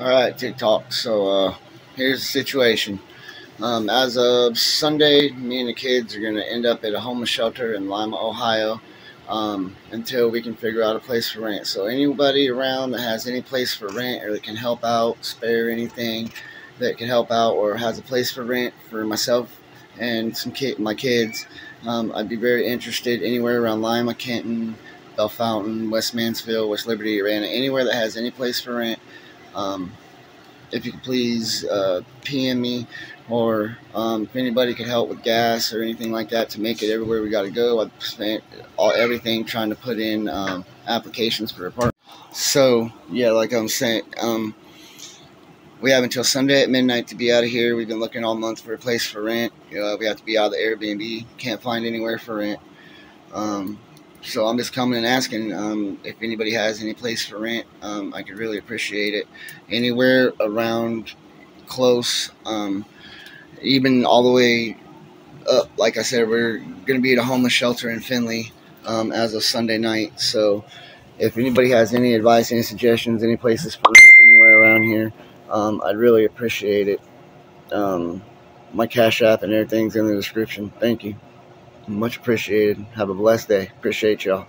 All right, TikTok. So uh, here's the situation. Um, as of Sunday, me and the kids are going to end up at a homeless shelter in Lima, Ohio, um, until we can figure out a place for rent. So anybody around that has any place for rent or that can help out, spare anything that can help out, or has a place for rent for myself and some my kids, um, I'd be very interested anywhere around Lima, Kenton, Bellefontaine, West Mansfield, West Liberty, Arana, anywhere that has any place for rent. Um, if you could please uh, PM me, or um, if anybody could help with gas or anything like that to make it everywhere we got to go. I've spent all everything trying to put in um, applications for apartment. So yeah, like I'm saying, um, we have until Sunday at midnight to be out of here. We've been looking all month for a place for rent. You know, we have to be out of the Airbnb. Can't find anywhere for rent. So I'm just coming and asking um, if anybody has any place for rent. Um, I could really appreciate it. Anywhere around close, um, even all the way up. Like I said, we're going to be at a homeless shelter in Findlay um, as of Sunday night. So if anybody has any advice, any suggestions, any places for rent anywhere around here, um, I'd really appreciate it. Um, my Cash App and everything's in the description. Thank you. Much appreciated. Have a blessed day. Appreciate y'all.